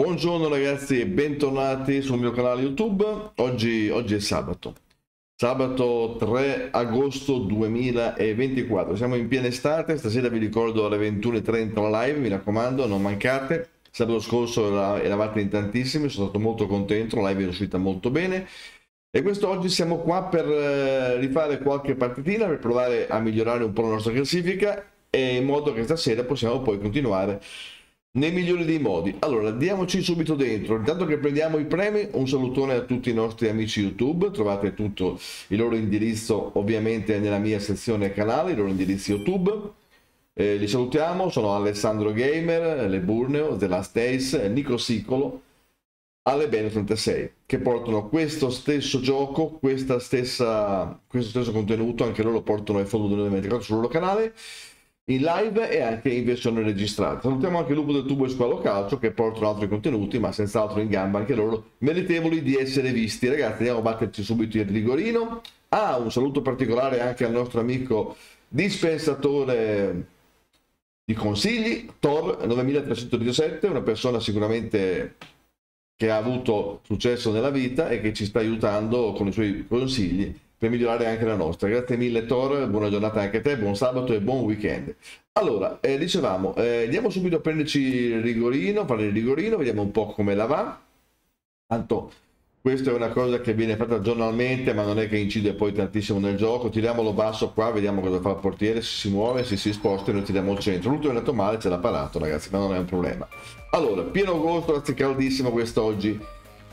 Buongiorno ragazzi e bentornati sul mio canale YouTube. Oggi, oggi, è sabato, sabato 3 agosto 2024. Siamo in piena estate, stasera vi ricordo alle 21.30 la live, mi raccomando, non mancate. Sabato scorso eravate in tantissimi, sono stato molto contento, la live è uscita molto bene. E quest'oggi siamo qua per eh, rifare qualche partitina, per provare a migliorare un po' la nostra classifica e in modo che stasera possiamo poi continuare nei migliori dei modi. Allora, diamoci subito dentro. Intanto che prendiamo i premi, un salutone a tutti i nostri amici YouTube. Trovate tutto il loro indirizzo ovviamente nella mia sezione canale, il loro indirizzo YouTube. Eh, li salutiamo, sono Alessandro Gamer, Le Burneo, The Last Days, Nico Sicolo, alle Bene 36 che portano questo stesso gioco, stessa, questo stesso contenuto, anche loro portano ai fondo 2024 sul loro canale in live e anche in versione registrata. Salutiamo anche il Lupo del Tubo e Squalo Calcio che portano altri contenuti, ma senz'altro in gamba anche loro, meritevoli di essere visti. Ragazzi, andiamo a batterci subito il rigorino. Ah, un saluto particolare anche al nostro amico dispensatore di consigli, Tor 9317, una persona sicuramente che ha avuto successo nella vita e che ci sta aiutando con i suoi consigli per migliorare anche la nostra. Grazie mille Tor, buona giornata anche a te, buon sabato e buon weekend. Allora, eh, dicevamo, eh, andiamo subito a prenderci il rigorino, fare il rigorino, vediamo un po' come la va. Tanto questa è una cosa che viene fatta giornalmente, ma non è che incide poi tantissimo nel gioco. Tiriamolo basso qua, vediamo cosa fa il portiere, se si muove, se si sposta e noi tiriamo al centro. L'ultimo è andato male, ce l'ha parato ragazzi, ma non è un problema. Allora, pieno agosto, anzi caldissimo quest'oggi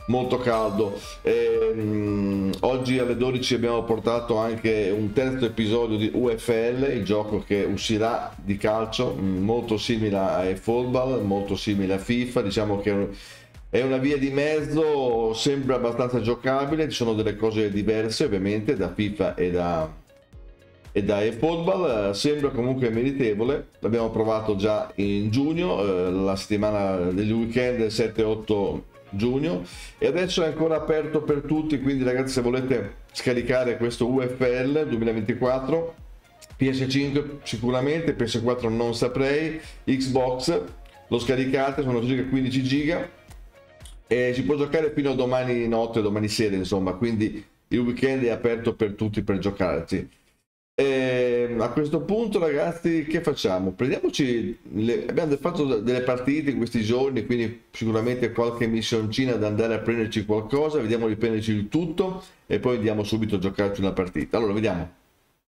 molto caldo. E, um, oggi alle 12 abbiamo portato anche un terzo episodio di UFL, il gioco che uscirà di calcio, mm, molto simile a eFootball, molto simile a FIFA, diciamo che è una via di mezzo, sembra abbastanza giocabile, ci sono delle cose diverse ovviamente da FIFA e da, e da eFootball, sembra comunque meritevole, l'abbiamo provato già in giugno, eh, la settimana del weekend 7-8 giugno. E adesso è ancora aperto per tutti quindi ragazzi se volete scaricare questo UFL 2024 PS5 sicuramente PS4 non saprei Xbox lo scaricate sono circa 15 giga e si può giocare fino a domani notte domani sera insomma quindi il weekend è aperto per tutti per giocarci e a questo punto, ragazzi, che facciamo? Prendiamoci. Le... Abbiamo fatto delle partite in questi giorni, quindi sicuramente qualche missioncina da andare a prenderci qualcosa. Vediamo di prenderci il tutto e poi andiamo subito a giocarci una partita. Allora, vediamo.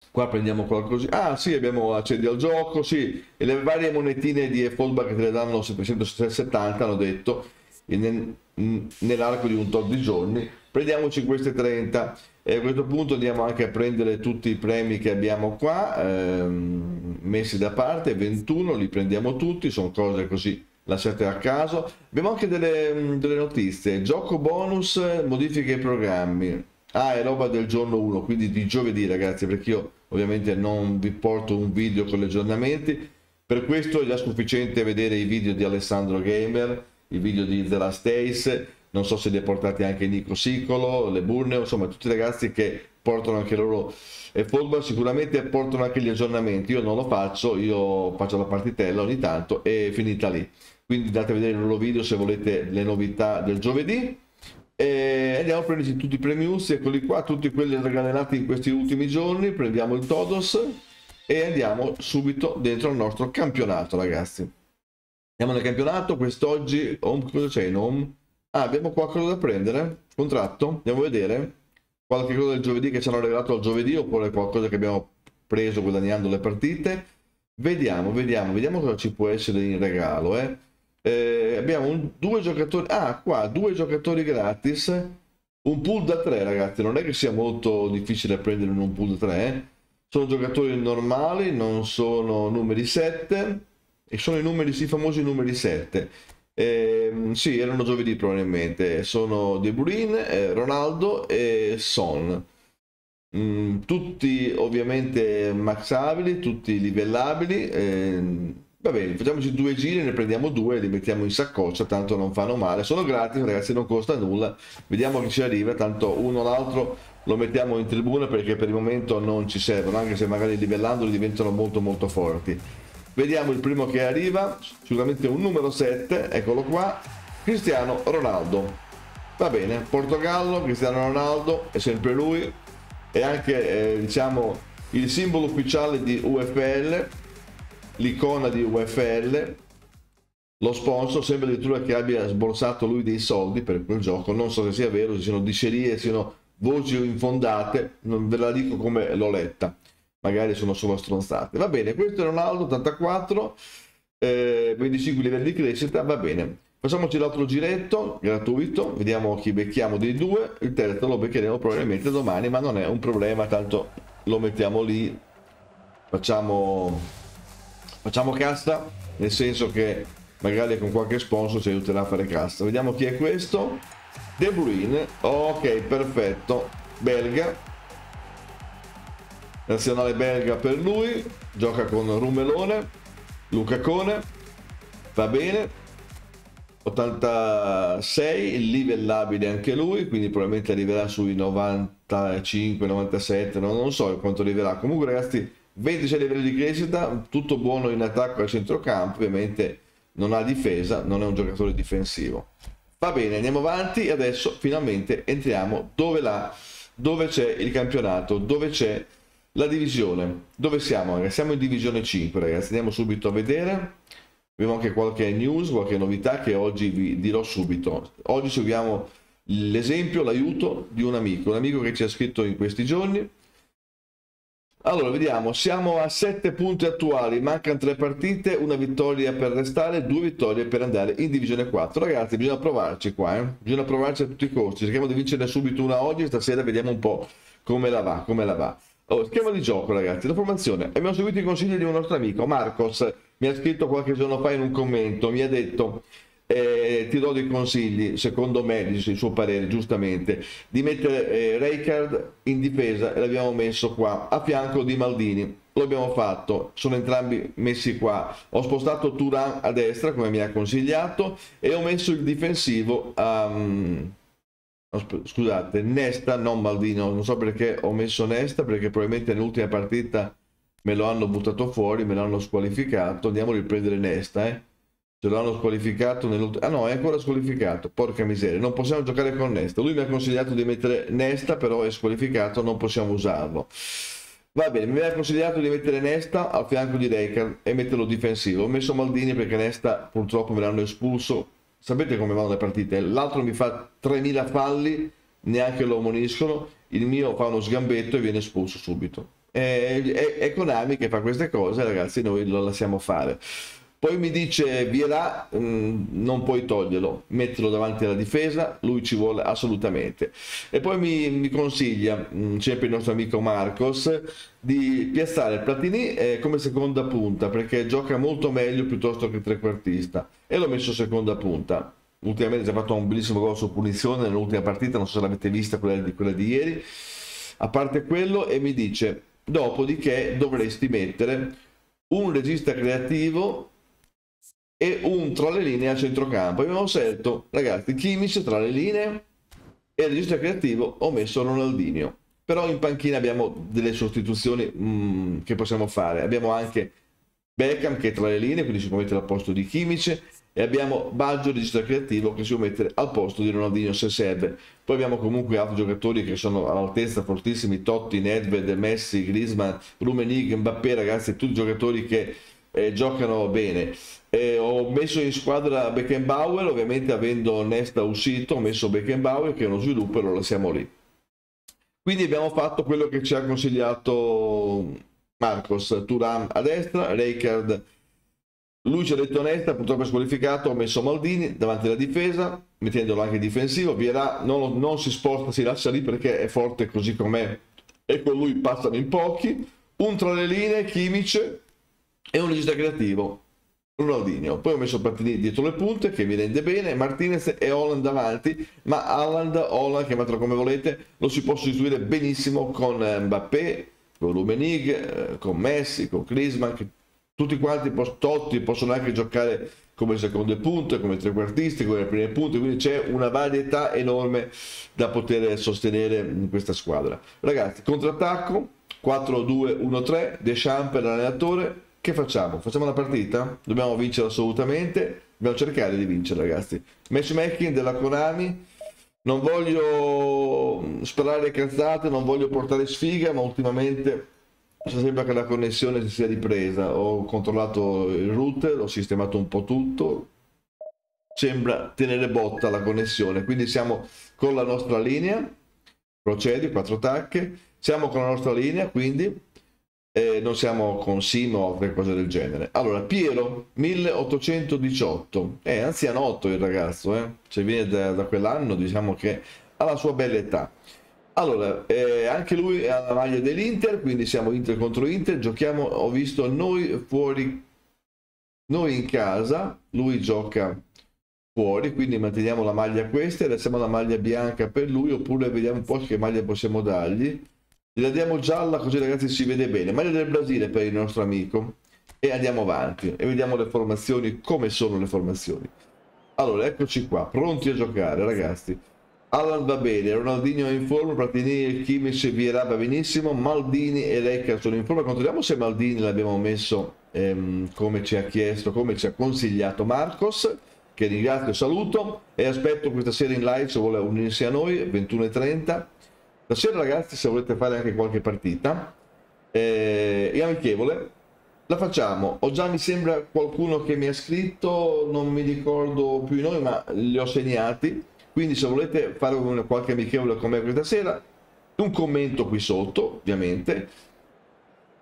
Qua prendiamo qualcosa. Ah, sì, abbiamo accedi al gioco, sì. E le varie monetine di eFootball che te le danno 770, hanno detto, nel... nell'arco di un tot di giorni. Prendiamoci queste 30 e a questo punto andiamo anche a prendere tutti i premi che abbiamo qua ehm, messi da parte 21 li prendiamo tutti sono cose così lasciate a caso. Abbiamo anche delle, delle notizie gioco bonus modifiche ai programmi. Ah è roba del giorno 1 quindi di giovedì ragazzi perché io ovviamente non vi porto un video con gli aggiornamenti. Per questo è già sufficiente vedere i video di Alessandro Gamer i video di The Last Days non so se li ha portati anche Nico Sicolo, Le Burneo, insomma tutti i ragazzi che portano anche loro e football sicuramente portano anche gli aggiornamenti, io non lo faccio, io faccio la partitella ogni tanto e finita lì. Quindi andate a vedere il loro video se volete le novità del giovedì. E andiamo a prenderci tutti i premius, eccoli qua, tutti quelli regalati in questi ultimi giorni, prendiamo il Todos e andiamo subito dentro al nostro campionato ragazzi. Andiamo nel campionato, quest'oggi, home, cosa c'è in home? Ah, abbiamo qualcosa da prendere? Contratto? Andiamo a vedere. Qualche cosa del giovedì che ci hanno regalato il giovedì oppure qualcosa che abbiamo preso guadagnando le partite. Vediamo, vediamo, vediamo cosa ci può essere in regalo. Eh. Eh, abbiamo un, due giocatori. Ah, qua due giocatori gratis. Un pool da 3, ragazzi. Non è che sia molto difficile prendere un pool da 3. Eh. Sono giocatori normali, non sono numeri 7. E sono i numeri, sì, famosi numeri 7. Eh, sì, erano giovedì probabilmente. Sono De Bruyne, eh, Ronaldo e Son. Mm, tutti ovviamente maxabili, tutti livellabili. Eh, va bene, facciamoci due giri, ne prendiamo due, li mettiamo in saccoccia, tanto non fanno male. Sono gratis, ragazzi, non costa nulla. Vediamo che ci arriva, tanto uno o l'altro lo mettiamo in tribuna perché per il momento non ci servono, anche se magari livellandoli diventano molto molto forti. Vediamo il primo che arriva, sicuramente un numero 7, eccolo qua. Cristiano Ronaldo. Va bene, Portogallo, Cristiano Ronaldo, è sempre lui, è anche eh, diciamo il simbolo ufficiale di UFL, l'icona di UFL, lo sponsor sembra addirittura che abbia sborsato lui dei soldi per quel gioco, non so se sia vero, se siano dicerie, siano voci infondate, non ve la dico come l'ho letta, magari sono solo stronzate. Va bene, questo è Ronaldo, 84, eh, 25 livelli di crescita, va bene. Facciamoci l'altro giretto gratuito, vediamo chi becchiamo dei due, il terzo lo beccheremo probabilmente domani, ma non è un problema, tanto lo mettiamo lì, facciamo, facciamo cassa, nel senso che magari con qualche sponsor ci aiuterà a fare cassa. Vediamo chi è questo, De Bruyne, ok, perfetto, belga, nazionale belga per lui, gioca con Rumelone, Luca Cone, va bene, 86, livellabile anche lui, quindi probabilmente arriverà sui 95, 97, no? non so quanto arriverà. Comunque ragazzi, 26 livelli di crescita, tutto buono in attacco al centrocampo, ovviamente non ha difesa, non è un giocatore difensivo. Va bene, andiamo avanti e adesso finalmente entriamo dove, la, dove c'è il campionato, dove c'è la divisione. Dove siamo? Siamo in divisione 5 ragazzi, andiamo subito a vedere Abbiamo anche qualche news, qualche novità che oggi vi dirò subito. Oggi seguiamo l'esempio, l'aiuto di un amico, un amico che ci ha scritto in questi giorni. Allora, vediamo, siamo a 7 punti attuali, mancano 3 partite, una vittoria per restare, due vittorie per andare in divisione 4. Ragazzi, bisogna provarci qua, eh? bisogna provarci a tutti i costi. Cerchiamo di vincere subito una oggi, stasera vediamo un po' come la va, come la va. Oh, schema di gioco, ragazzi, la formazione. Abbiamo seguito i consigli di un nostro amico, Marcos mi ha scritto qualche giorno fa in un commento, mi ha detto eh, ti do dei consigli, secondo me, dice il suo parere, giustamente, di mettere eh, Rijkaard in difesa e l'abbiamo messo qua, a fianco di Maldini. Lo abbiamo fatto, sono entrambi messi qua. Ho spostato Turan a destra, come mi ha consigliato, e ho messo il difensivo a... Um, scusate, Nesta, non Maldino, non so perché ho messo Nesta, perché probabilmente nell'ultima partita me lo hanno buttato fuori, me l'hanno squalificato, andiamo a riprendere Nesta, eh. Ce l'hanno squalificato nell'ultimo... Ah no, è ancora squalificato, porca miseria, non possiamo giocare con Nesta. Lui mi ha consigliato di mettere Nesta, però è squalificato, non possiamo usarlo. Va bene, mi ha consigliato di mettere Nesta al fianco di Reker e metterlo difensivo. Ho messo Maldini perché Nesta purtroppo me l'hanno espulso. Sapete come vanno le partite? L'altro mi fa 3000 falli, neanche lo ammoniscono. Il mio fa uno sgambetto e viene espulso subito è, è, Konami che fa queste cose, ragazzi, noi lo lasciamo fare. Poi mi dice Vierà, mm, non puoi toglierlo, mettilo davanti alla difesa, lui ci vuole assolutamente. E poi mi, mi consiglia, mm, sempre il nostro amico Marcos, di piazzare Platini eh, come seconda punta, perché gioca molto meglio piuttosto che trequartista. E l'ho messo seconda punta. Ultimamente ha fatto un bellissimo gol su punizione nell'ultima partita, non so se l'avete vista quella di, quella di ieri. A parte quello, e mi dice Dopodiché dovresti mettere un regista creativo e un tra le linee a centrocampo. Abbiamo scelto, ragazzi, Kimmich tra le linee e il regista creativo ho messo Ronaldinho. Però in panchina abbiamo delle sostituzioni mh, mm, che possiamo fare. Abbiamo anche Beckham che è tra le linee, quindi si può mettere al posto di Kimmich e abbiamo Baggio, regista creativo, che si può mettere al posto di Ronaldinho se serve. Poi abbiamo comunque altri giocatori che sono all'altezza, fortissimi, Totti, Nedved, Messi, Griezmann, Rumenig, Mbappé, ragazzi, tutti giocatori che eh, giocano bene. Eh, ho messo in squadra Beckenbauer, ovviamente avendo Nesta uscito, ho messo Beckenbauer che è uno sviluppo e lo lasciamo lì. Quindi abbiamo fatto quello che ci ha consigliato Marcos, Turam a destra, Reicard lui ci ha detto onesta, purtroppo è squalificato, ho messo Maldini davanti alla difesa, mettendolo anche difensivo, Vierà non, non si sposta, si lascia lì perché è forte così com'è e con lui passano in pochi, un tra le linee, Kimmich e un regista creativo, Ronaldinho. Poi ho messo Partini dietro le punte che mi rende bene, Martinez e Holland davanti, ma Holland, Holland, chiamatelo come volete, lo si può sostituire benissimo con Mbappé, con Rumenig, eh, con Messi, con Griezmann, tutti quanti Totti possono anche giocare come seconde punte, come trequartisti, come prime punte, quindi c'è una varietà enorme da poter sostenere in questa squadra. Ragazzi, contrattacco 4-2-1-3, Deschamps l'allenatore, che facciamo? Facciamo una partita? Dobbiamo vincere assolutamente. Dobbiamo cercare di vincere, ragazzi. Matchmaking della Konami. Non voglio sparare cazzate, non voglio portare sfiga, ma ultimamente sembra che la connessione si sia ripresa. Ho controllato il router, ho sistemato un po' tutto. Sembra tenere botta la connessione, quindi siamo con la nostra linea. Procedi, quattro tacche. Siamo con la nostra linea, quindi eh, non siamo con Sim o cose del genere. Allora, Piero, 1818, è anzianotto il ragazzo, eh? se viene da, da quell'anno diciamo che ha la sua bella età. Allora, eh, anche lui ha la maglia dell'Inter, quindi siamo Inter contro Inter, giochiamo, ho visto noi fuori, noi in casa, lui gioca fuori, quindi manteniamo la maglia questa e lasciamo la maglia bianca per lui, oppure vediamo un po' che maglia possiamo dargli la diamo gialla così ragazzi si vede bene. Maglia del Brasile per il nostro amico. E andiamo avanti e vediamo le formazioni, come sono le formazioni. Allora, eccoci qua, pronti a giocare ragazzi. Alan va bene, Ronaldinho è in forma, Platini e Kimmich Vieira va benissimo, Maldini e Lecca sono in forma. Controlliamo se Maldini l'abbiamo messo ehm, come ci ha chiesto, come ci ha consigliato Marcos, che ringrazio e saluto e aspetto questa sera in live se vuole unirsi a noi, 21.30 Stasera ragazzi se volete fare anche qualche partita eh, è amichevole, la facciamo. Ho già mi sembra qualcuno che mi ha scritto, non mi ricordo più i nomi ma li ho segnati. Quindi se volete fare una, qualche amichevole con me questa sera, un commento qui sotto ovviamente.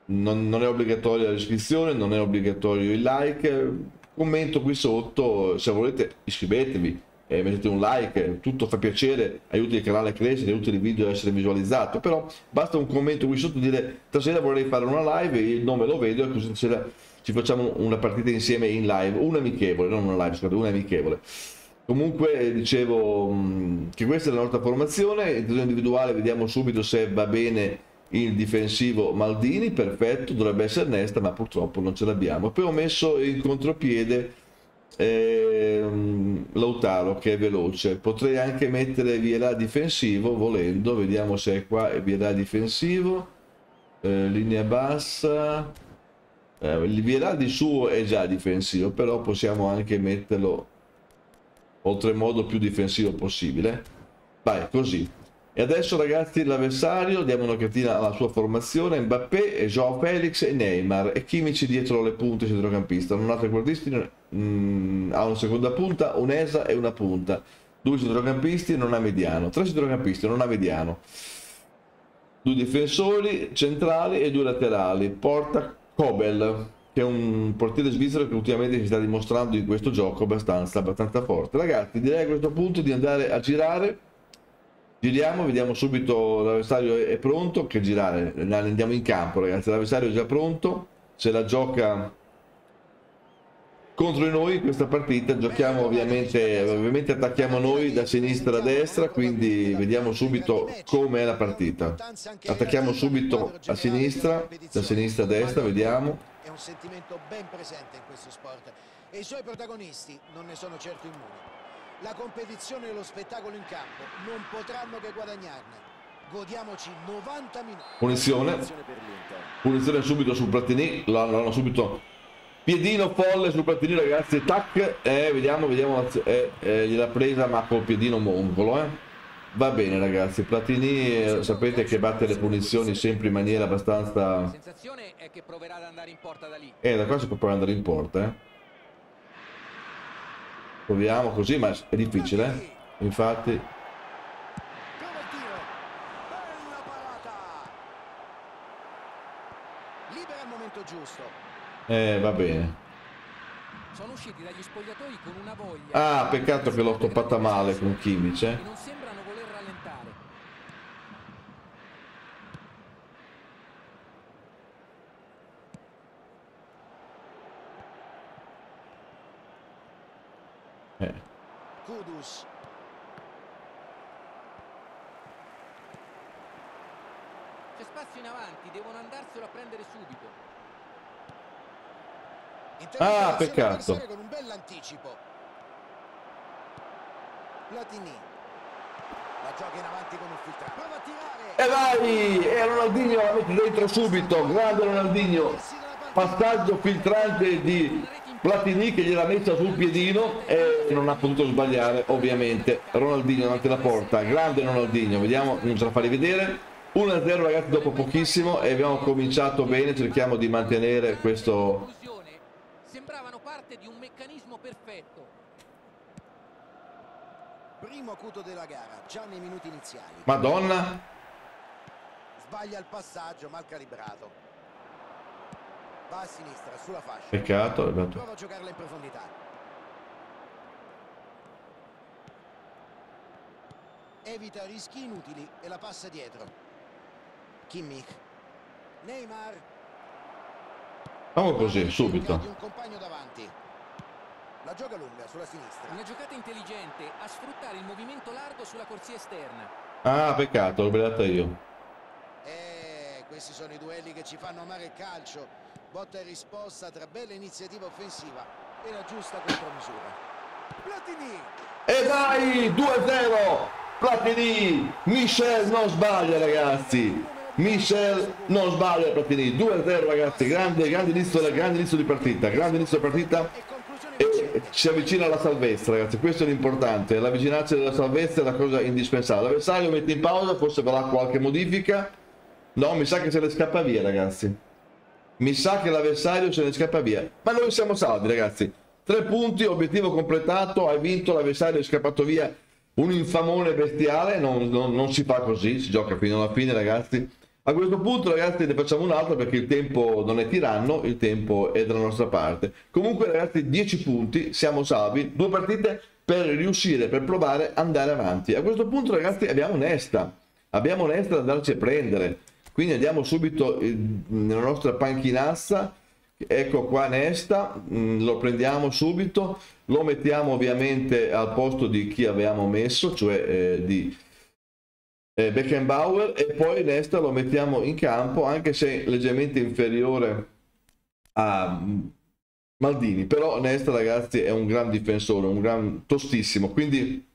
Non, non è obbligatoria l'iscrizione, non è obbligatorio il like. Commento qui sotto, se volete iscrivetevi eh, mettete un like, tutto fa piacere, aiuta il canale a crescere, aiuta il video a essere visualizzato, però basta un commento qui sotto dire stasera vorrei fare una live, il nome lo vedo e così stasera ci facciamo una partita insieme in live, una amichevole, non una live, scusate, una amichevole. Comunque dicevo che questa è la nostra formazione, in individuale vediamo subito se va bene il difensivo Maldini, perfetto, dovrebbe essere Nesta, ma purtroppo non ce l'abbiamo. Poi ho messo in contropiede ehm, Lautaro che è veloce. Potrei anche mettere Vierà difensivo volendo. Vediamo se è qua Vierà difensivo. Eh, linea bassa. Eh, il di suo è già difensivo però possiamo anche metterlo oltremodo più difensivo possibile. Vai così e adesso ragazzi l'avversario, diamo un'occhiatina alla sua formazione, Mbappé, Joao Felix e Neymar. E Kimmich dietro le punte centrocampista, non ha trequartisti, mm, ha una seconda punta, un'esa e una punta, due centrocampisti non ha mediano, tre centrocampisti non ha mediano, due difensori centrali e due laterali, porta Kobel che è un portiere svizzero che ultimamente si sta dimostrando in questo gioco abbastanza, abbastanza forte. Ragazzi direi a questo punto di andare a girare Giriamo, vediamo subito l'avversario è pronto, che girare, andiamo in campo ragazzi, l'avversario è già pronto, se la gioca contro di noi questa partita, giochiamo ovviamente, ovviamente attacchiamo noi da sinistra a destra, quindi vediamo subito com'è la partita. Attacchiamo subito a sinistra, da sinistra a destra, vediamo. È un sentimento ben presente in questo sport e i suoi protagonisti non ne sono certo immuni la competizione e lo spettacolo in campo non potranno che guadagnarne. Godiamoci 90 minuti. Punizione. Punizione subito su Platini. L'hanno subito piedino folle su Platini ragazzi. Tac. Eh, vediamo vediamo. Eh, eh, gliela presa ma col piedino mongolo eh. va bene ragazzi. Platini eh, sapete che batte le punizioni sempre in maniera abbastanza la sensazione è che proverà ad andare in porta da lì. Eh da qua si può provare ad andare in porta eh Proviamo così, ma è difficile? Infatti... Eh, va bene. Ah, peccato che l'ho toppata male con Kimmich, eh. Eh. Kudus. C'è spazio in avanti, devono andarselo a prendere subito. Ah, peccato. Con un bel anticipo. Platini. La gioca in avanti con un filtrato. Prova a tirare. E vai! E Ronaldinho la mette dentro subito. Grande Ronaldinho. passaggio filtrante di Platini che gliel'ha messa sul piedino e non ha potuto sbagliare ovviamente. Ronaldinho davanti alla porta. Grande Ronaldinho vediamo non ce la fa rivedere. 1-0 ragazzi dopo pochissimo e abbiamo cominciato bene. Cerchiamo di mantenere questo sembravano parte di un meccanismo perfetto. Primo acuto della gara già nei minuti iniziali. Madonna! Sbaglia il passaggio mal calibrato va a sinistra sulla fascia peccato prova a giocarla in profondità evita rischi inutili e la passa dietro Kimmich Neymar Facciamo così, subito. un compagno davanti. La gioca lunga sulla sinistra. una giocata intelligente a sfruttare il movimento largo sulla corsia esterna Ah, peccato, l'ho sbagliata io. Eh, questi sono i duelli che ci fanno amare il calcio. Botta e risposta tra bella iniziativa offensiva e la giusta contromisura. Platini! E vai, 2-0, Platini, Michel non sbaglia ragazzi. Michel non sbaglia Platini, 2-0 ragazzi, grande, grande, inizio, grande inizio di partita, grande inizio di partita. E ci avvicina alla salvezza ragazzi, questo è l'importante, l'avvicinarsi alla salvezza è la cosa indispensabile. L'avversario mette in pausa, forse farà qualche modifica, no mi sa che se ne scappa via ragazzi, mi sa che l'avversario se ne scappa via, ma noi siamo salvi ragazzi, tre punti, obiettivo completato, hai vinto, l'avversario è scappato via, un infamone bestiale, non, non- non si fa così, si gioca fino alla fine ragazzi. A questo punto ragazzi ne facciamo un altro perché il tempo non è tiranno, il tempo è dalla nostra parte. Comunque ragazzi 10 punti, siamo salvi, due partite per riuscire, per provare ad andare avanti. A questo punto ragazzi abbiamo Nesta, abbiamo Nesta da andarci a prendere, quindi andiamo subito eh, nella nostra panchinazza, ecco qua Nesta, mm, lo prendiamo subito, lo mettiamo ovviamente al posto di chi avevamo messo, cioè eh, di eh, Beckenbauer e poi Nesta lo mettiamo in campo anche se leggermente inferiore a mm, Maldini. Però Nesta ragazzi è un gran difensore un gran tostissimo. Quindi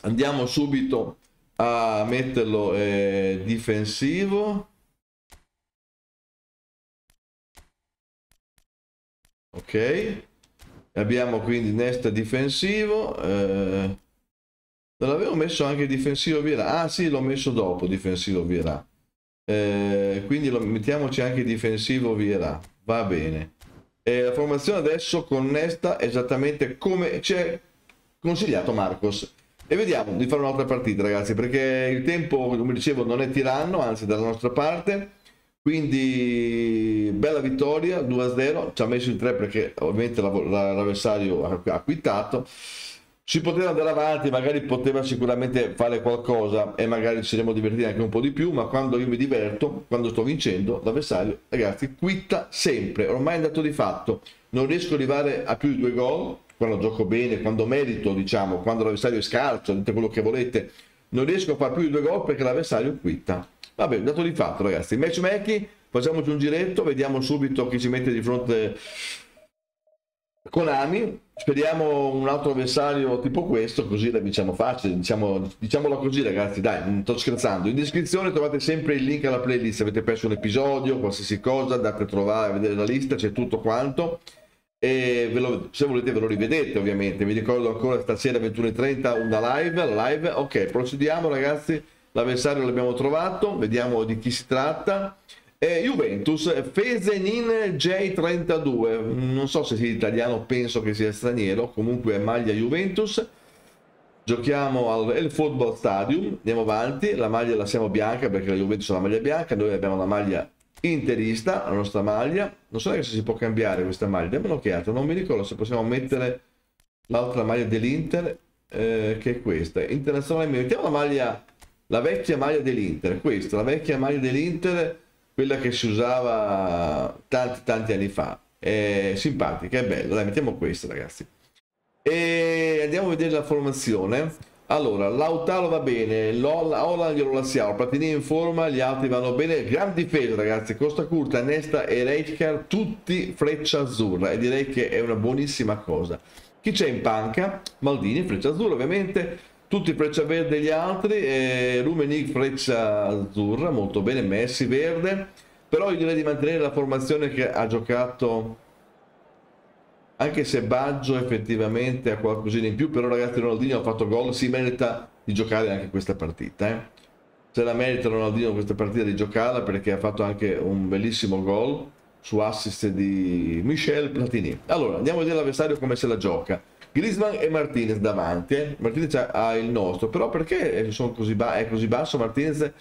andiamo subito a metterlo eh, difensivo ok abbiamo quindi Nesta difensivo eh, non l'avevo messo anche difensivo Vierà? Ah sì, l'ho messo dopo difensivo Vierà. Eh, quindi lo, mettiamoci anche difensivo Vierà. Va bene. E la formazione adesso connesta esattamente come ci è consigliato Marcos. E vediamo di fare un'altra partita ragazzi, perché il tempo, come dicevo, non è tiranno, anzi dalla nostra parte. Quindi bella vittoria, 2-0, ci ha messo in 3 perché ovviamente la- la- l'avversario ha quittato si poteva andare avanti, magari poteva sicuramente fare qualcosa e magari ci saremmo divertiti anche un po' di più, ma quando io mi diverto, quando sto vincendo, l'avversario, ragazzi, quitta sempre, ormai è un dato di fatto, non riesco ad arrivare a più di due gol, quando gioco bene, quando merito, diciamo, quando l'avversario è scarso, dite quello che volete, non riesco a fare più di due gol perché l'avversario quitta. Vabbè, dato di fatto, ragazzi. Matchmaking, facciamoci un giretto, vediamo subito chi ci mette di fronte Konami, speriamo un altro avversario tipo questo, così la diciamo facile, diciamo, diciamolo così ragazzi, dai, non sto scherzando. In descrizione trovate sempre il link alla playlist, se avete perso un episodio, qualsiasi cosa, andate a trovare, a vedere la lista, c'è tutto quanto. E lo- se volete ve lo rivedete ovviamente, vi ricordo ancora stasera 21.30 una live, live, ok, procediamo ragazzi, l'avversario l'abbiamo trovato, vediamo di chi si tratta. Eh, Juventus, Fesenin J32, non so se sia italiano, penso che sia straniero, comunque è maglia Juventus. Giochiamo al El Football Stadium, andiamo avanti, la maglia la siamo bianca perché la Juventus ha la maglia bianca, noi abbiamo la maglia interista, la nostra maglia. Non so se si può cambiare questa maglia, diamo un'occhiata, non mi ricordo se possiamo mettere l'altra maglia dell'Inter, eh, che è questa. Internazionale, mettiamo la maglia, la vecchia maglia dell'Inter, questa, la vecchia maglia dell'Inter, quella che si usava tanti tanti anni fa. È simpatica, è bella, dai, mettiamo questa ragazzi. E andiamo a vedere la formazione. Allora, Lautaro va bene, Lola, Olan glielo lasciamo, Platini in forma, gli altri vanno bene. Gran difesa ragazzi, Costa Curta, Nesta e Reikar, tutti freccia azzurra e direi che è una buonissima cosa. Chi c'è in panca? Maldini, freccia azzurra ovviamente, tutti freccia verde gli altri, e Rumenig freccia azzurra, molto bene, Messi verde, però io direi di mantenere la formazione che ha giocato anche se Baggio effettivamente ha qualcosina in più, però ragazzi Ronaldinho ha fatto gol, si merita di giocare anche questa partita. Eh? Se la merita Ronaldinho questa partita di giocarla perché ha fatto anche un bellissimo gol su assist di Michel Platini. Allora, andiamo a vedere l'avversario come se la gioca. Griezmann e Martinez davanti. Eh? Martinez ha il nostro, però perché così è così basso Martinez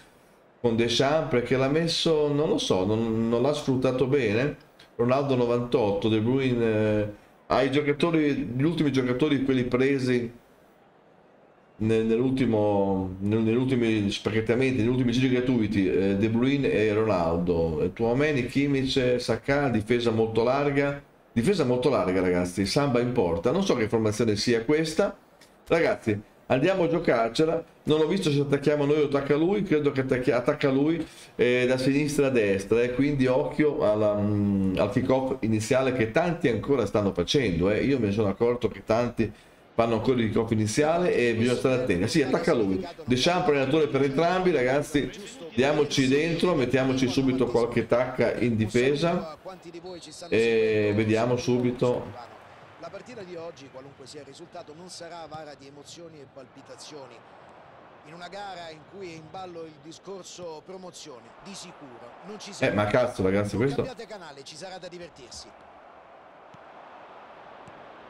con Deschamps? Perché l'ha messo, non lo so, non, non l'ha sfruttato bene. Ronaldo 98, De Bruyne... Eh, ai giocatori, gli ultimi giocatori, quelli presi nell'ultimo, negli ultimi spacchettamenti, negli ultimi giri gratuiti, eh, De Bruyne e Ronaldo, Tuomeni, Kimmich, Saka, difesa molto larga, difesa molto larga ragazzi, Samba in porta, non so che formazione sia questa, ragazzi andiamo a giocarcela. Non ho visto se attacchiamo noi o attacca lui. Credo che attacca lui eh, da sinistra a destra eh, quindi occhio alla, mm, al kick off iniziale che tanti ancora stanno facendo eh. io mi sono accorto che tanti fanno ancora il off iniziale e bisogna stare attenti sì attacca lui Deschamps allenatore per entrambi ragazzi diamoci dentro mettiamoci subito qualche tacca in difesa e vediamo subito la partita di oggi, qualunque sia il risultato, non sarà vara di emozioni e palpitazioni. In una gara in cui è in ballo il discorso promozione, di sicuro non ci sarà. Eh, ma cazzo, ragazzi, questo. Cambiate canale, ci sarà da divertirsi.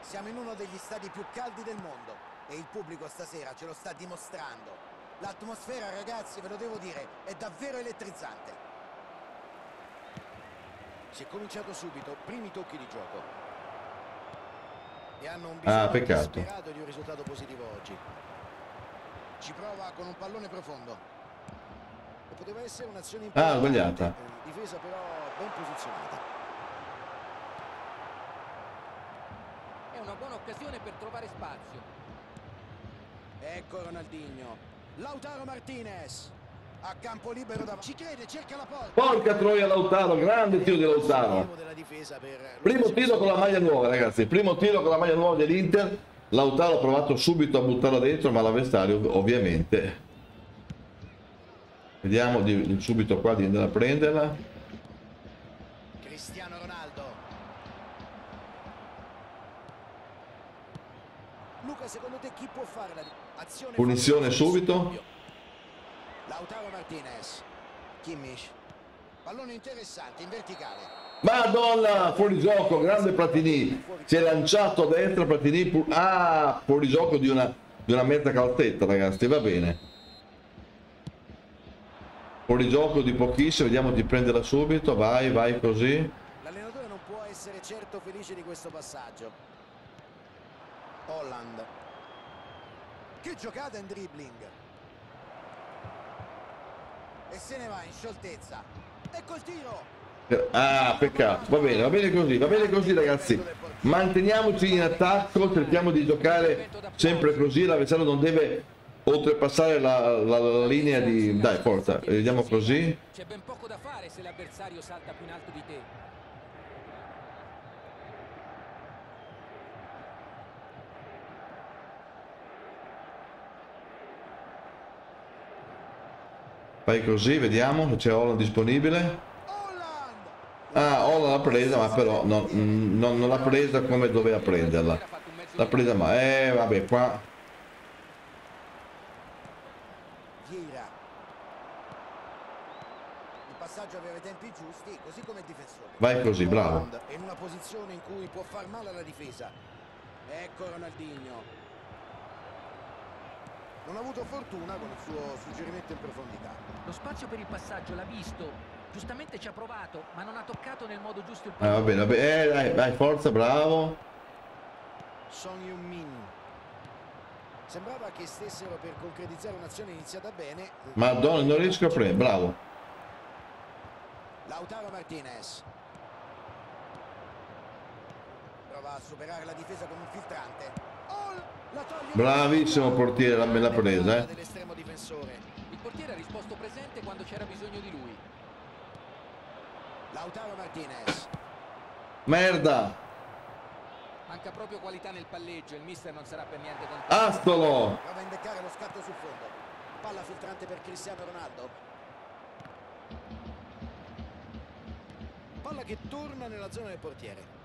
Siamo in uno degli stadi più caldi del mondo e il pubblico stasera ce lo sta dimostrando. L'atmosfera, ragazzi, ve lo devo dire, è davvero elettrizzante. Si è cominciato subito, primi tocchi di gioco. E hanno un ah, peccato. di un risultato positivo oggi. Ci prova con un pallone profondo. E poteva essere un'azione ah, importante. Ah. Difesa però ben posizionata. È una buona occasione per trovare spazio. Ecco Ronaldinho. Lautaro Martinez. A campo libero da... Ci crede, cerca la porta. Porca troia Lautaro, grande tiro di Lautaro. Primo tiro con la maglia nuova, ragazzi. Primo tiro con la maglia nuova dell'Inter. Lautaro ha provato subito a buttarla dentro, ma l'avversario ovviamente. Vediamo di, di subito qua di andare a prenderla. Cristiano Ronaldo. Luca, secondo te chi può fare l'azione? Punizione subito. Lautaro Martinez. Kimmich. Pallone interessante, in verticale. Madonna, fuori gioco, grande Platini. Si è lanciato a destra Platini. Ah, fuori gioco di una, di una mezza calzetta, ragazzi, va bene. Fuori gioco di pochissimo, vediamo di prenderla subito. Vai, vai così. L'allenatore non può essere certo felice di questo passaggio. Holland. Che giocata in dribbling e se ne va in scioltezza. Ecco il tiro. Ah, peccato. Va bene, va bene così, va bene così ragazzi. Manteniamoci in attacco, cerchiamo di giocare sempre così, l'avversario non deve oltrepassare la, la, la, linea di... Dai, forza, vediamo così. C'è ben poco da fare se l'avversario salta più in alto di te. Fai così, vediamo se c'è Holland disponibile. Ah, Holland l'ha presa, ma però non, non, non l'ha presa come doveva prenderla. L'ha presa ma... Eh, vabbè, qua... Aveva tempi giusti, così come il difensore. Vai così, bravo. È in una posizione in cui può far male alla difesa. Ecco Ronaldinho. Non ha avuto fortuna con il suo suggerimento in profondità. Lo spazio per il passaggio l'ha visto. Giustamente ci ha provato, ma non ha toccato nel modo giusto il pallone. Eh, va bene, va bene. Eh, dai, dai, forza, bravo. Song Yun-min. Sembrava che stessero per concretizzare un'azione iniziata bene. Madonna, non riesco a prendere, bravo. Lautaro Martinez. Prova a superare la difesa con un filtrante. Bravissimo portiere, la bella presa, eh. Il portiere ha risposto presente quando c'era bisogno di lui. Lautaro Martinez. Merda. Manca proprio qualità nel palleggio, il mister non sarà per niente contento. Astolo. Prova a imbeccare lo scatto sul fondo. Palla filtrante per Cristiano Ronaldo. Palla che torna nella zona del portiere.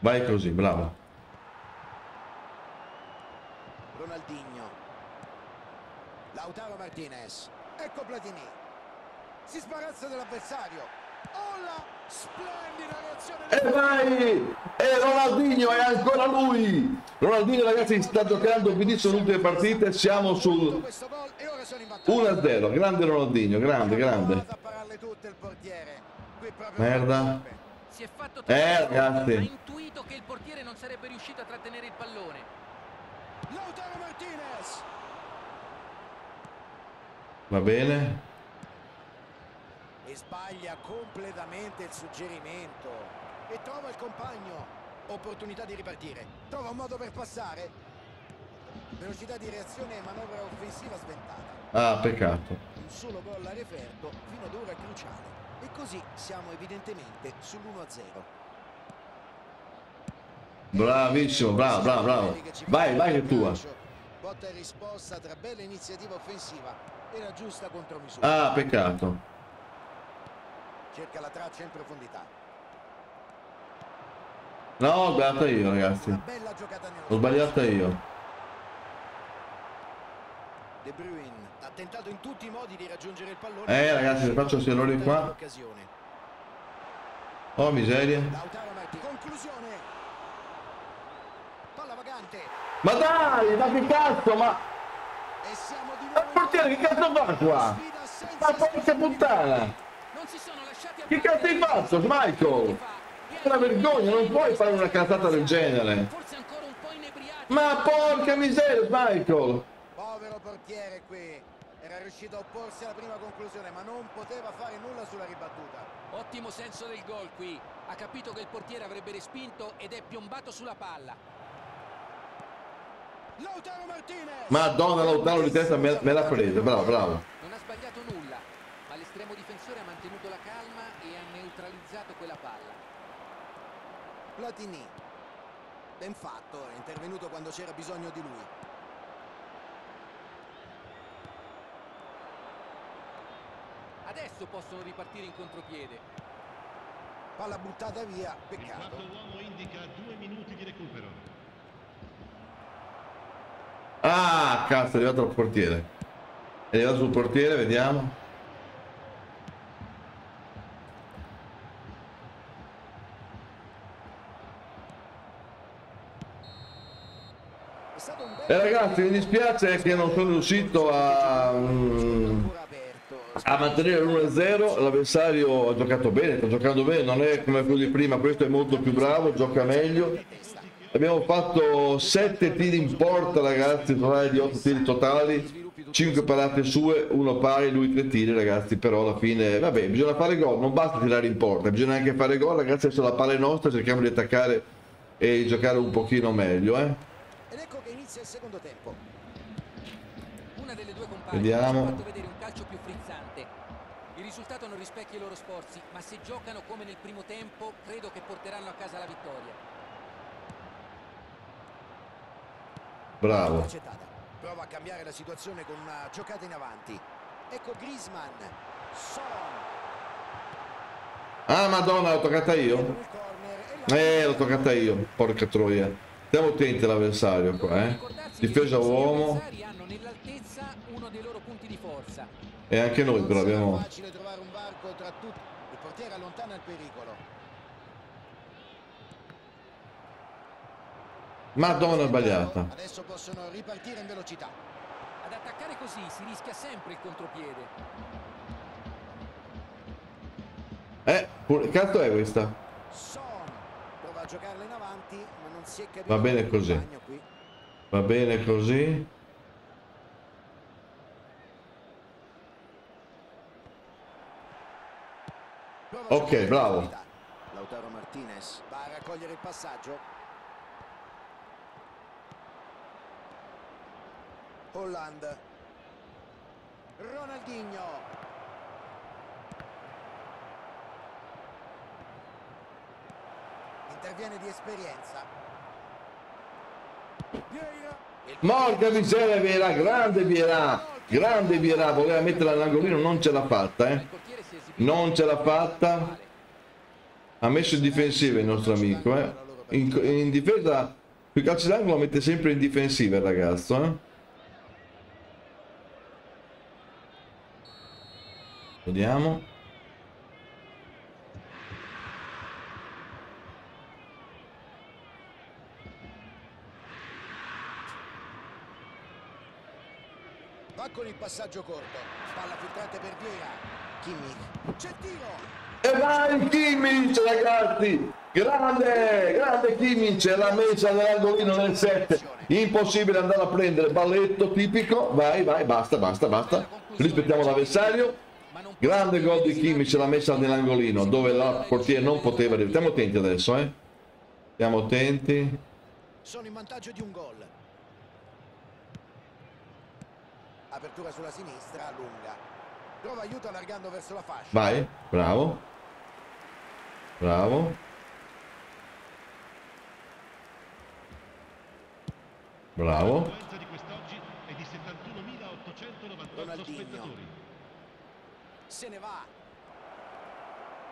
Vai così, bravo. Ronaldinho. Lautaro Martinez. Ecco Platini. Si sbarazza dell'avversario. Oh la splendida reazione. E vai! E Ronaldinho è ancora lui! Ronaldinho ragazzi sta giocando benissimo le ultime partite, siamo sul Questo gol e ora sono in vantaggio. 1-0, grande Ronaldinho, grande, grande. Prova a pararle tutte il portiere. Qui proprio Merda. Si è fatto Eh, ragazzi. Ha intuito che il portiere non sarebbe riuscito a trattenere il pallone. Va bene? E sbaglia completamente il suggerimento. E trova il compagno. Opportunità di ripartire. Trova un modo per passare. Velocità di reazione e manovra offensiva sventata. Ah, peccato. Un solo gol a referto fino ad ora cruciale. E così siamo evidentemente sull'1-0. Bravissimo, bravo, bravo, bravo. Vai, vai che tua. Botta e risposta tra bella iniziativa offensiva e la giusta contromisura. Ah, peccato. Cerca la traccia in profondità. No, ho sbagliato io ragazzi. Ho sbagliato io. De Bruyne ha tentato in tutti i modi di raggiungere il pallone. Eh, ragazzi, se faccio questi errori qua. Oh, miseria. Conclusione. Palla vagante. Ma dai, ma che cazzo, ma... E siamo di nuovo portiere che cazzo fa qua? Ma porca puttana! Che cazzo hai fatto, Michael? È una vergogna, non puoi fare una cazzata del genere. Ma porca miseria, Michael! Povero portiere qui. Era riuscito a opporsi alla prima conclusione, ma non poteva fare nulla sulla ribattuta. Ottimo senso del gol qui. Ha capito che il portiere avrebbe respinto ed è piombato sulla palla. Lautaro Martinez. Madonna, Lautaro di testa me, me l'ha presa, bravo, bravo. Non ha sbagliato nulla, ma l'estremo difensore ha mantenuto la calma e ha neutralizzato quella palla. Platini. Ben fatto, è intervenuto quando c'era bisogno di lui. Adesso possono ripartire in contropiede. Palla buttata via, Il peccato. quarto uomo indica due minuti di recupero. Cazzo, è arrivato il portiere. È arrivato sul portiere, vediamo. E ragazzi, mi dispiace che non sono riuscito a... mm, a mantenere l'1-0 l'avversario ha giocato bene, sta giocando bene, non è come quello di prima, questo è molto più bravo, gioca meglio. Abbiamo fatto 7 tiri in porta ragazzi, totale di 8 tiri totali, 5 parate sue, uno pari, lui 3 tiri ragazzi, però alla fine, vabbè, bisogna fare gol, non basta tirare in porta, bisogna anche fare gol, ragazzi adesso la palla è nostra, cerchiamo di attaccare e giocare un pochino meglio, eh. Ed ecco che inizia il secondo tempo. Una delle due compagne Vediamo. ha fatto vedere un calcio più frizzante. Il risultato non rispecchia i loro sforzi, ma se giocano come nel primo tempo, credo che porteranno a casa la vittoria. Bravo. Prova a cambiare la situazione con una giocata in avanti. Ecco Griezmann. Son. Ah madonna, l'ho toccata io? Eh, l'ho toccata io, porca troia. Stiamo attenti all'avversario qua, eh. Difesa uomo e anche noi però abbiamo... Il portiere allontana il pericolo. Madonna sbagliata. Adesso possono ripartire in velocità. Ad attaccare così si rischia sempre il contropiede. Eh, pure- cazzo è questa? Son. Prova a giocarla in avanti, ma non si è capito. Va bene così. Va bene così? Prova Ok, bravo. Lautaro Martinez va a raccogliere il passaggio. Holland. Ronaldinho. Interviene di esperienza. Morca miseria Viera, grande Viera! Grande Vierà, voleva metterla all'angolino, non ce l'ha fatta, eh. Non ce l'ha fatta. Ha messo in difensiva il nostro amico, eh. In, in difesa, sui calci d'angolo mette sempre in difensiva il ragazzo, eh. Vediamo. Va con il passaggio corto. Palla filtrante per Vieira. Kimmich. C'è tiro. E vai Kimmich ragazzi! Grande, grande Kimmich, l'ha messa nell'angolino nel 7. Impossibile andare a prendere, balletto tipico. Vai, vai, basta, basta, basta. Rispettiamo l'avversario. Grande gol di Kimmich, l'ha messa nell'angolino dove la portiere non poteva arrivare. Stiamo attenti adesso, eh. Stiamo attenti. Sono in vantaggio di un gol. Apertura sulla sinistra, lunga. Trova aiuto allargando verso la fascia. Vai, bravo. Bravo. Bravo. L'affluenza di quest'oggi è di 71.898 Ronaldinho. Se ne va.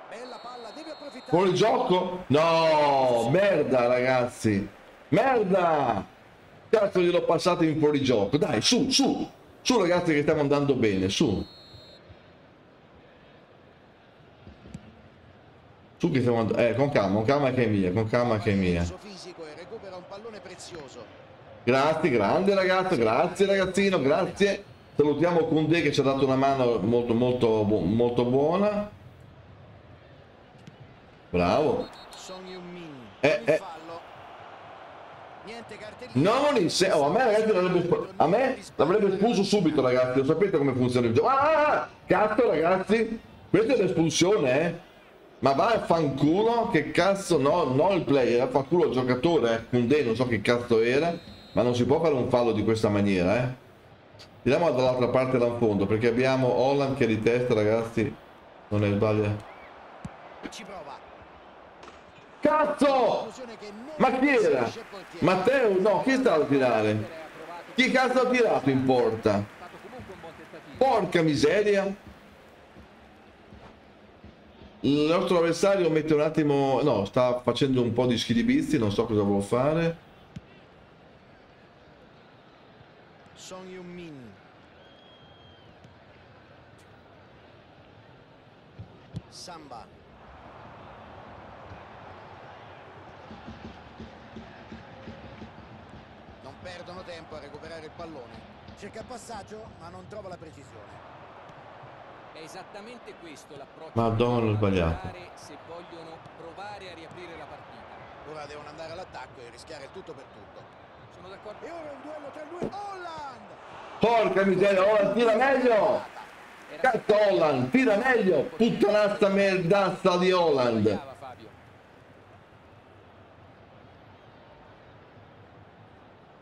Bella palla, devi approfittare. Fuori gioco? No, merda ragazzi. Merda. Cazzo gliel'ho passato in fuori gioco. Dai, su, su. Su ragazzi che stiamo andando bene, su. Su che stiamo andando... Eh, con calma, con calma che è mia, con calma che è mia. Grazie, grande ragazzo, grazie ragazzino, grazie. Salutiamo Kunde che ci ha dato una mano molto molto molto buona. Bravo. Eh, eh. non sé. Oh, a me ragazzi l'avrebbe espulso subito ragazzi. Lo sapete come funziona il gioco. Ah, ah, ah, cazzo ragazzi. Questa è l'espulsione, eh. Ma va a fanculo, che cazzo, no, no il player, fanculo il giocatore, eh. Kunde non so che cazzo era, ma non si può fare un fallo di questa maniera, eh. Tiriamo dall'altra parte da un fondo, perché abbiamo Holland che di testa, ragazzi, non è prova. Cazzo! Ma chi era? Matteo? No, chi stava a tirare? Chi cazzo ha tirato in porta? è stato. Porca miseria! Il nostro avversario mette un attimo... No, sta facendo un po' di schilibizi, non so cosa vuol fare. Song Heung-min. Samba. Non perdono tempo a recuperare il pallone. Cerca il passaggio, ma non trova la precisione. È esattamente questo l'approccio Madonna, che ho devono sbagliato. se vogliono provare a riaprire la partita. Ora devono andare all'attacco e rischiare il tutto per tutto. Sono d'accordo. E ora un duello tra lui. Holland! Porca miseria, Holland tira meglio! Cazzo Holland, tira meglio! Puttanazza merdazza di Holland! sbagliava Fabio.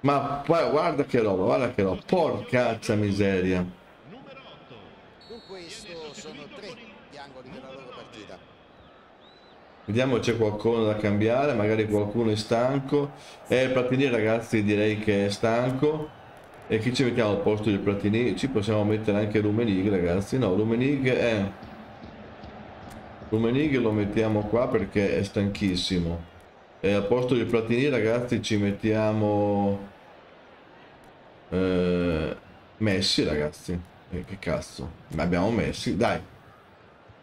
Ma guarda che roba, guarda che roba, porcazza miseria. Numero 8. Con questo sono tre gli angoli della loro partita. Vediamo c'è qualcuno da cambiare, magari qualcuno è stanco. Eh, Platini ragazzi direi che è stanco. E chi ci mettiamo al posto di Platini? Ci possiamo mettere anche Rumenig ragazzi. No, Rumenig è... Rumenig lo mettiamo qua perché è stanchissimo. E al posto di Platini ragazzi ci mettiamo... eh, Messi ragazzi. Eh, che cazzo. Abbiamo Messi, dai.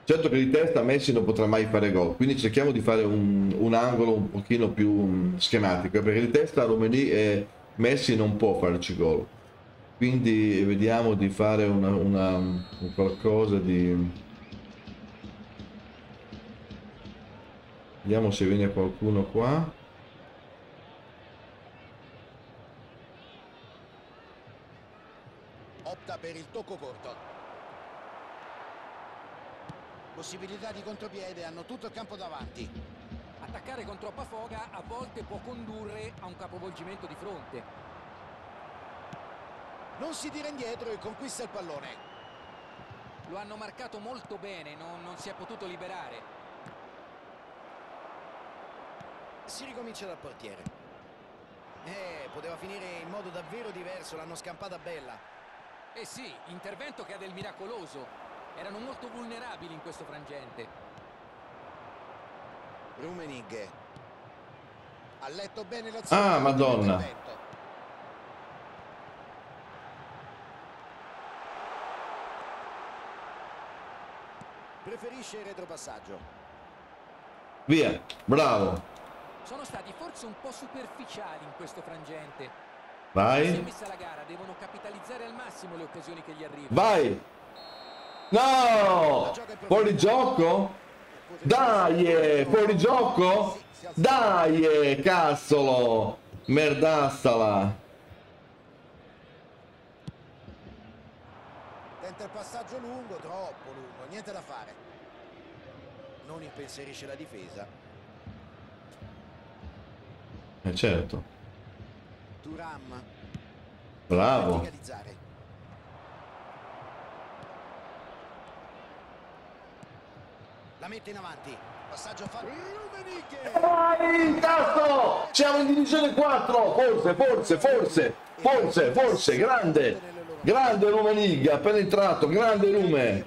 Certo che di testa Messi non potrà mai fare gol, quindi cerchiamo di fare un, un angolo un pochino più mm, schematico, perché di testa Romani e Messi non può farci gol. Quindi vediamo di fare una, una- un qualcosa di... Vediamo se viene qualcuno qua. Opta per il tocco corto. Possibilità di contropiede, hanno tutto il campo davanti. Attaccare con troppa foga a volte può condurre a un capovolgimento di fronte. Non si tira indietro e conquista il pallone. Lo hanno marcato molto bene, non, non si è potuto liberare. Si ricomincia dal portiere. Eh, poteva finire in modo davvero diverso, l'hanno scampata bella. Eh sì, intervento che ha del miracoloso. Erano molto vulnerabili in questo frangente. Rumenig. Ha letto bene l'azione. Ah, Madonna. Preferisce il retropassaggio. Via, bravo. Sono stati forse un po' superficiali in questo frangente. Si è Vai, messa la gara, devono capitalizzare al massimo le occasioni che gli arrivano. vai. No! Fuori gioco? Dai, eh, fuori gioco? Dai, eh, cazzolo! Merdastala! Tenta il passaggio lungo, troppo lungo, niente da fare. Non impensierisce la difesa. Eh certo, Turam. bravo. La mette in avanti. Passaggio fatto. Vai! Siamo in divisione 4, forse, forse, forse, forse, forse, grande, grande Lume Liga, appena entrato, grande Lume.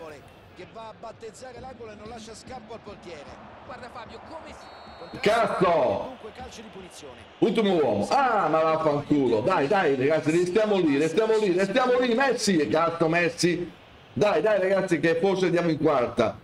Che va a battezzare l'angolo e non lascia scampo al portiere. Guarda Fabio, come si... Cazzo! Ultimo uomo. Ah, ma vaffanculo. Dai, dai, ragazzi, restiamo lì, restiamo lì, restiamo lì. Messi, cazzo, Messi. Dai, dai, ragazzi, che forse andiamo in quarta.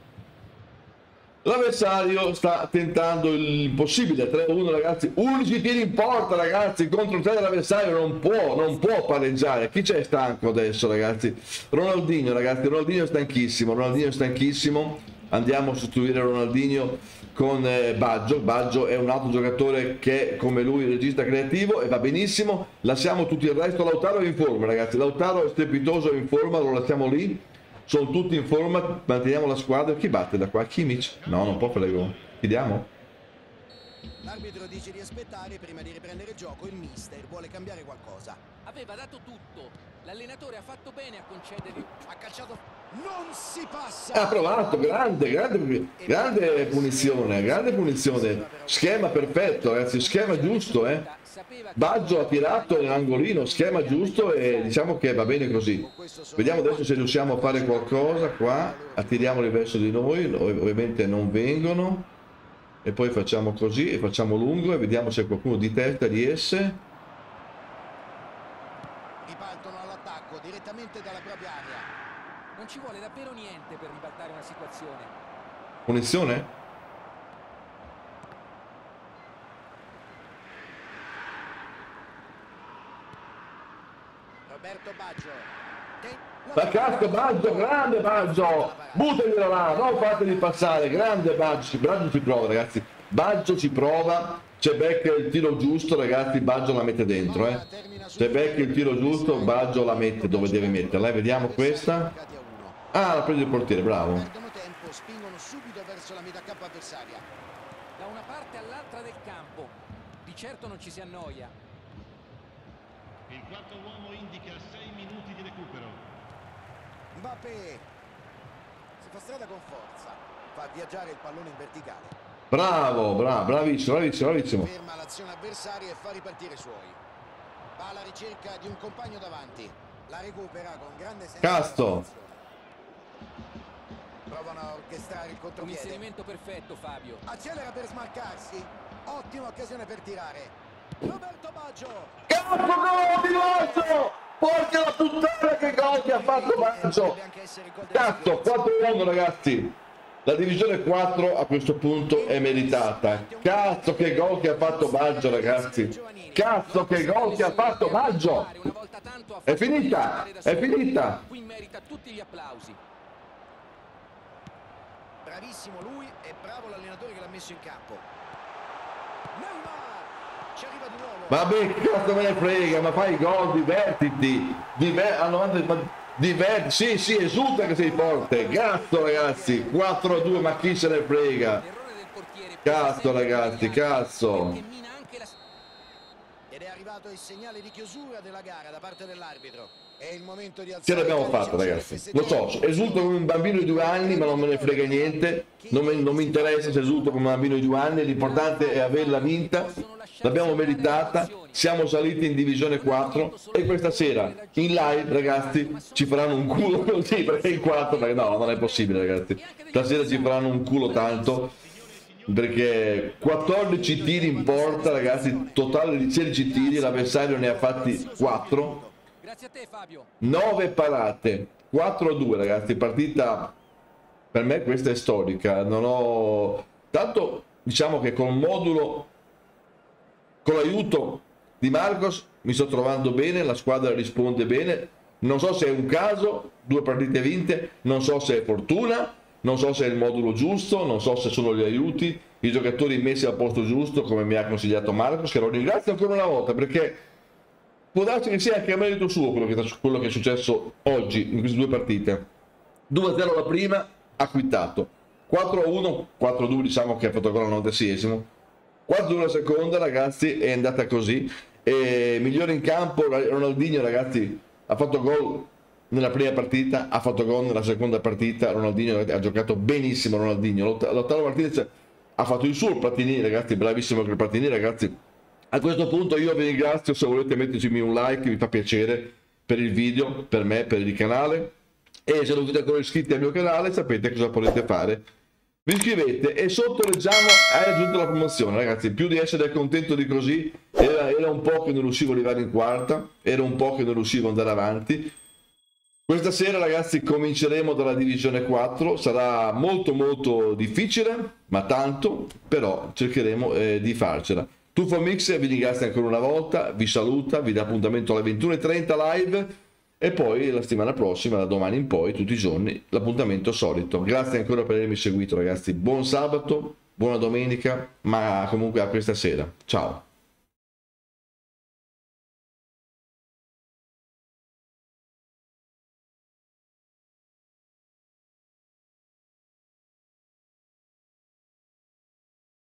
L'avversario sta tentando l'impossibile. 3-1, ragazzi. 11 tiri in porta, ragazzi. Contro 3 dell'avversario non può, non può pareggiare. Chi c'è stanco adesso, ragazzi? Ronaldinho, ragazzi. Ronaldinho è stanchissimo. Ronaldinho è stanchissimo. Andiamo a sostituire Ronaldinho con eh, Baggio. Baggio è un altro giocatore che come lui regista creativo e va benissimo. Lasciamo tutto il resto. Lautaro è in forma, ragazzi. Lautaro è strepitoso, è in forma, lo lasciamo lì. Sono tutti in forma, manteniamo la squadra. Chi batte da qua? Kimmich? No, non può fare gol. Chiediamo? L'arbitro dice di aspettare prima di riprendere il gioco. Il mister vuole cambiare qualcosa. Aveva dato tutto. L'allenatore ha fatto bene a concedergli... Ha calciato. Non si passa. Ha provato, grande, grande, grande punizione, grande punizione. Schema perfetto, ragazzi, schema giusto, eh. Baggio ha tirato nell'angolino, schema giusto e diciamo che va bene così. Vediamo adesso se riusciamo a fare qualcosa qua. Attiriamoli verso di noi, ov- ovviamente non vengono. E poi facciamo così e facciamo lungo e vediamo se qualcuno di testa riesce. Ripartono all'attacco direttamente dalla propria area. Non ci vuole davvero niente per ribaltare una situazione. Punizione? Roberto Baggio. Ma cazzo, Baggio, grande Baggio! Buttagliela là, non fateli passare, grande Baggio, Baggio ci prova ragazzi, Baggio ci prova, c'è becca il tiro giusto ragazzi, Baggio la mette dentro eh. Se becca il tiro giusto, Baggio la mette dove deve metterla, eh. vediamo questa. Ah, la prende il portiere, bravo. Spingono subito verso la metà campo avversaria. Da una parte all'altra del campo. Di certo non ci si annoia. Il quarto uomo indica 6 minuti di recupero. Mbappé si fa strada con forza, fa viaggiare il pallone in verticale, Bravo, bravo, bravissimo, bravissimo, bravissimo. ferma l'azione avversaria e fa ripartire i suoi. Va alla ricerca di un compagno davanti, la recupera con grande senso. organizzazione. Provano a orchestrare il Un contropiede. inserimento perfetto, Fabio. Accelera per smarcarsi. Ottima occasione per tirare. Roberto Baggio. Gol di Baggio! Porca la puttana che gol che ha fatto della Cazzo, sicurezza. 4-1 ragazzi. La divisione 4 a questo punto è meritata. Cazzo che gol che ha fatto Baggio ragazzi. Cazzo che gol che ha fatto ha È finita, è finita. Qui merita tutti gli applausi. Bravissimo lui e bravo l'allenatore che l'ha messo in campo. Neymar ci arriva di nuovo. Vabbè, che cazzo me ne frega, ma fai gol, divertiti. Diver- a 90 ma- diver- sì, sì, esulta che sei forte. Cazzo ragazzi, 4-2, ma chi se ne frega. Cazzo, ragazzi, cazzo. Arrivato il segnale di chiusura della gara da parte dell'arbitro. È il momento di Ce alzare l'abbiamo il calice fatta ragazzi, lo so, esulto come un bambino di due anni ma non me ne frega niente, non, me- non mi interessa se esulto come un bambino di due anni, l'importante è averla vinta, l'abbiamo meritata, siamo saliti in divisione 4 e questa sera in live ragazzi ci faranno un culo. Così perché in 4, perché no non è possibile ragazzi, stasera ci faranno un culo tanto perché 14 tiri in porta ragazzi, totale di 16 tiri, l'avversario ne ha fatti 4 Grazie a te Fabio. 9 parate 4-2 ragazzi partita per me questa è storica. Non ho tanto diciamo che con modulo con l'aiuto di Marcos mi sto trovando bene la squadra risponde bene. Non so se è un caso due partite vinte non so se è fortuna non so se è il modulo giusto non so se sono gli aiuti i giocatori messi al posto giusto come mi ha consigliato Marcos che lo ringrazio ancora una volta perché può darsi che sia anche a merito suo quello che, quello che è successo oggi in queste due partite. 2-0 la prima ha quittato 4-1 4-2 diciamo che ha fatto gol al 96esimo 4-2 la seconda ragazzi è andata così. E migliore in campo Ronaldinho ragazzi ha fatto gol nella prima partita ha fatto gol nella seconda partita Ronaldinho ha giocato benissimo Ronaldinho L'otta- l'ottava partita ha fatto il suo Platini ragazzi bravissimo anche il Platini ragazzi a questo punto io vi ringrazio, se volete metterci un like mi fa piacere per il video, per me, per il canale e se non siete ancora iscritti al mio canale sapete cosa potete fare. Vi iscrivete e sotto leggiamo hai raggiunto la promozione ragazzi, più di essere contento di così, era, era un po' che non riuscivo ad arrivare in quarta, era un po' che non riuscivo ad andare avanti. Questa sera ragazzi cominceremo dalla divisione 4, sarà molto molto difficile, ma tanto, però cercheremo eh, di farcela. Tuffo Mix vi ringrazio ancora una volta, vi saluta, vi dà appuntamento alle 21.30 live e poi la settimana prossima, da domani in poi, tutti i giorni, l'appuntamento solito. Grazie ancora per avermi seguito ragazzi, buon sabato, buona domenica, ma comunque a questa sera. Ciao!